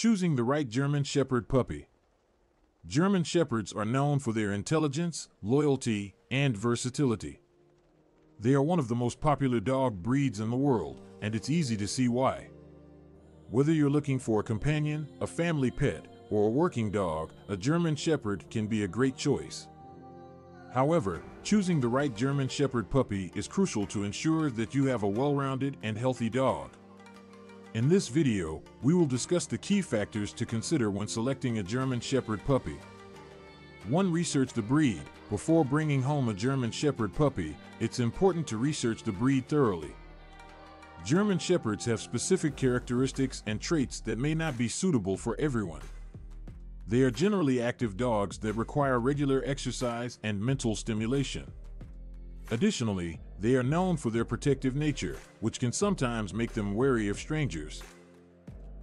Choosing the right German Shepherd puppy. German Shepherds are known for their intelligence, loyalty, and versatility. They are one of the most popular dog breeds in the world, and it's easy to see why. Whether you're looking for a companion, a family pet, or a working dog, a German Shepherd can be a great choice. However, choosing the right German Shepherd puppy is crucial to ensure that you have a well-rounded and healthy dog. In this video, we will discuss the key factors to consider when selecting a German Shepherd puppy. 1. Research the breed. Before bringing home a German Shepherd puppy, it's important to research the breed thoroughly. German Shepherds have specific characteristics and traits that may not be suitable for everyone. They are generally active dogs that require regular exercise and mental stimulation. Additionally, they are known for their protective nature, which can sometimes make them wary of strangers.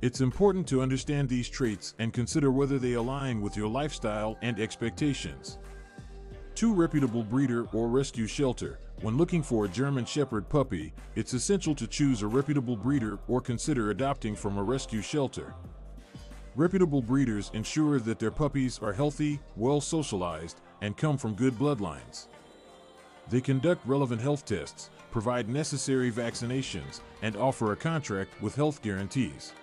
It's important to understand these traits and consider whether they align with your lifestyle and expectations. 2. Reputable breeder or rescue shelter. When looking for a German Shepherd puppy, it's essential to choose a reputable breeder or consider adopting from a rescue shelter. Reputable breeders ensure that their puppies are healthy, well socialized, and come from good bloodlines. They conduct relevant health tests, provide necessary vaccinations, and offer a contract with health guarantees.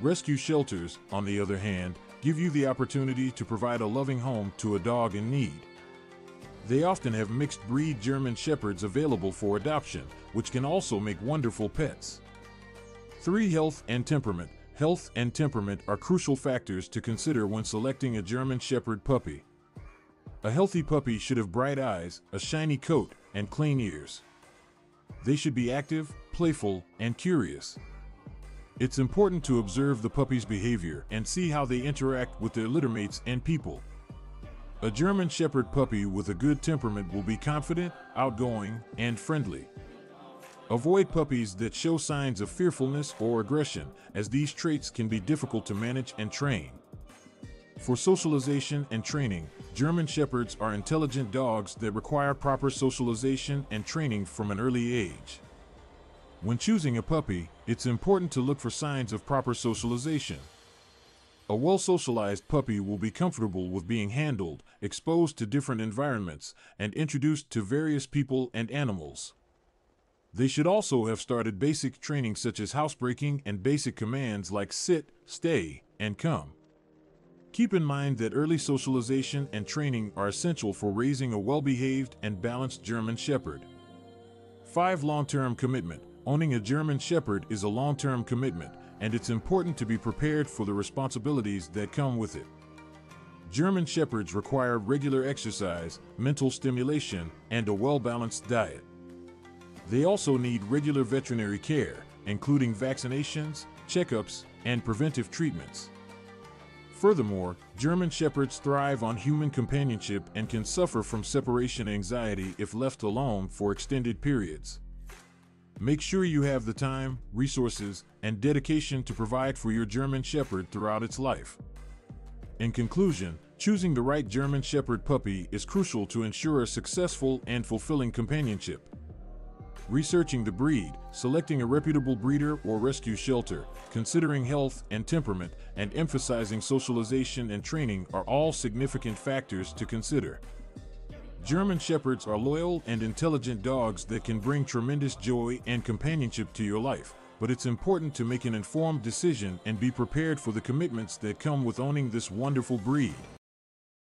Rescue shelters, on the other hand, give you the opportunity to provide a loving home to a dog in need. They often have mixed breed German Shepherds available for adoption, which can also make wonderful pets. 3. Health and temperament. Health and temperament are crucial factors to consider when selecting a German Shepherd puppy. A healthy puppy should have bright eyes, a shiny coat, and clean ears. They should be active, playful, and curious. It's important to observe the puppy's behavior and see how they interact with their littermates and people. A German Shepherd puppy with a good temperament will be confident, outgoing, and friendly. Avoid puppies that show signs of fearfulness or aggression, as these traits can be difficult to manage and train. For socialization and training, German Shepherds are intelligent dogs that require proper socialization and training from an early age. When choosing a puppy, it's important to look for signs of proper socialization. A well socialized puppy will be comfortable with being handled, exposed to different environments, and introduced to various people and animals. They should also have started basic training such as housebreaking and basic commands like sit, stay, and come. Keep in mind that early socialization and training are essential for raising a well-behaved and balanced German Shepherd. 5. Long-term commitment. Owning a German Shepherd is a long-term commitment, and it's important to be prepared for the responsibilities that come with it. German Shepherds require regular exercise, mental stimulation, and a well-balanced diet. They also need regular veterinary care, including vaccinations, checkups, and preventive treatments. Furthermore, German Shepherds thrive on human companionship and can suffer from separation anxiety if left alone for extended periods. Make sure you have the time, resources, and dedication to provide for your German Shepherd throughout its life. In conclusion, choosing the right German Shepherd puppy is crucial to ensure a successful and fulfilling companionship researching the breed, selecting a reputable breeder or rescue shelter, considering health and temperament, and emphasizing socialization and training are all significant factors to consider. German Shepherds are loyal and intelligent dogs that can bring tremendous joy and companionship to your life, but it's important to make an informed decision and be prepared for the commitments that come with owning this wonderful breed.